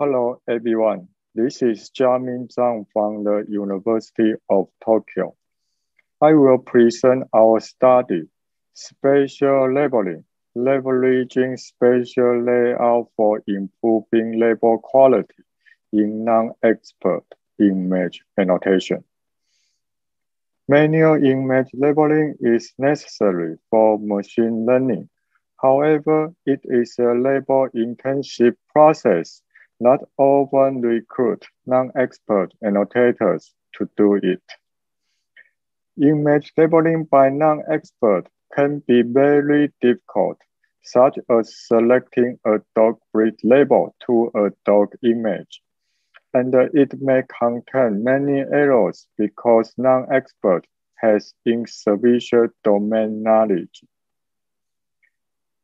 Hello, everyone. This is Chia-Ming Chang from the University of Tokyo. I will present our study, Spatial Labeling, leveraging spatial layout for improving label quality in non-expert image annotation. Manual image labeling is necessary for machine learning. However, it is a label-intensive process not often recruit non-expert annotators to do it. Image labeling by non-expert can be very difficult, such as selecting a dog breed label to a dog image. And it may contain many errors because non-expert has insufficient domain knowledge.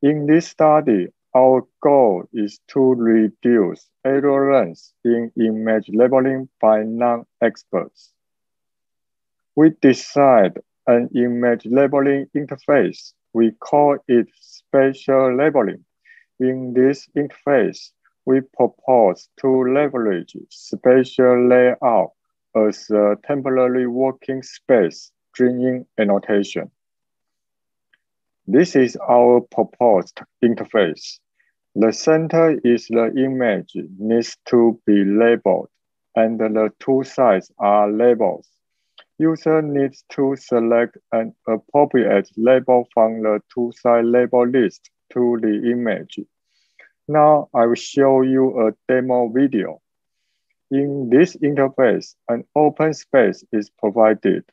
In this study, our goal is to reduce errors in image labeling by non-experts. We decide an image labeling interface. We call it spatial labeling. In this interface, we propose to leverage spatial layout as a temporary working space during annotation. This is our proposed interface. The center is the image needs to be labeled and the two sides are labels. User needs to select an appropriate label from the two-side label list to the image. Now I will show you a demo video. In this interface, an open space is provided.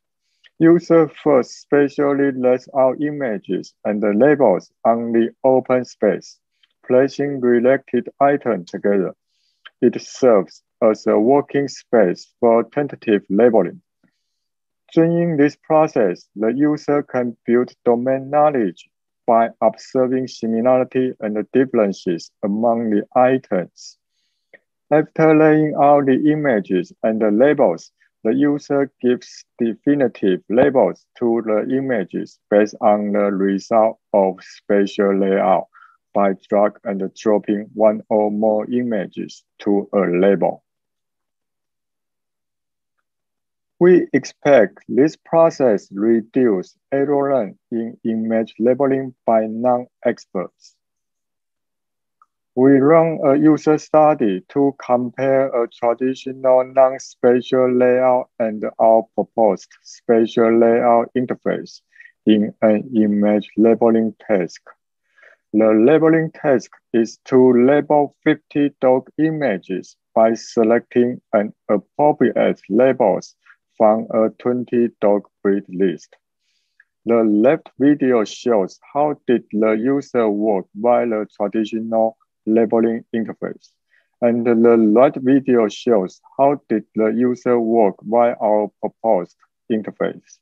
User first spatially lays out images and the labels on the open space placing related items together. It serves as a working space for tentative labeling. During this process, the user can build domain knowledge by observing similarity and differences among the items. After laying out the images and the labels, the user gives definitive labels to the images based on the result of spatial layout by drag and dropping one or more images to a label. We expect this process reduce error rate in image labeling by non-experts. We run a user study to compare a traditional non-spatial layout and our proposed spatial layout interface in an image labeling task. The labeling task is to label 50 dog images by selecting an appropriate labels from a 20 dog breed list. The left video shows how did the user work by the traditional labeling interface. And the right video shows how did the user work by our proposed interface.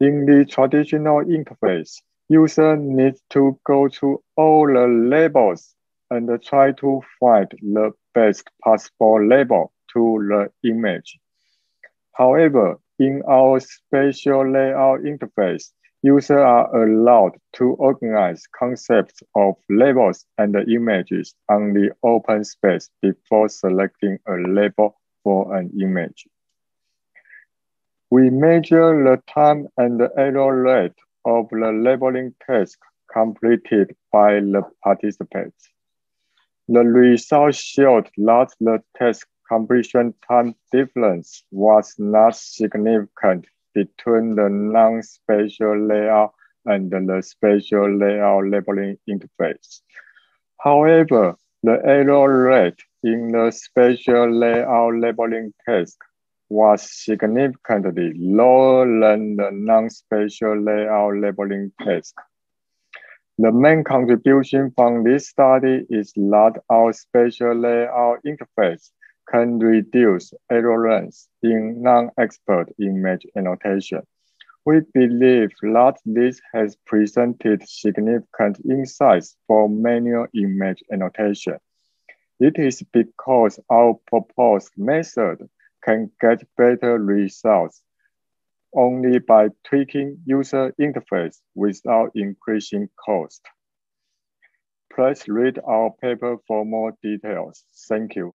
In the traditional interface, user needs to go to all the labels and try to find the best possible label to the image. However, in our spatial layout interface, users are allowed to organize concepts of labels and images on the open space before selecting a label for an image. We measure the time and error rate of the labeling task completed by the participants. The results showed that the task completion time difference was not significant between the non-spatial layout and the spatial layout labeling interface. However, the error rate in the spatial layout labeling task was significantly lower than the non-spatial layout labeling task. The main contribution from this study is that our spatial layout interface can reduce error errors in non-expert image annotation. We believe that this has presented significant insights for manual image annotation. It is because our proposed method can get better results only by tweaking user interface without increasing cost. Please read our paper for more details. Thank you.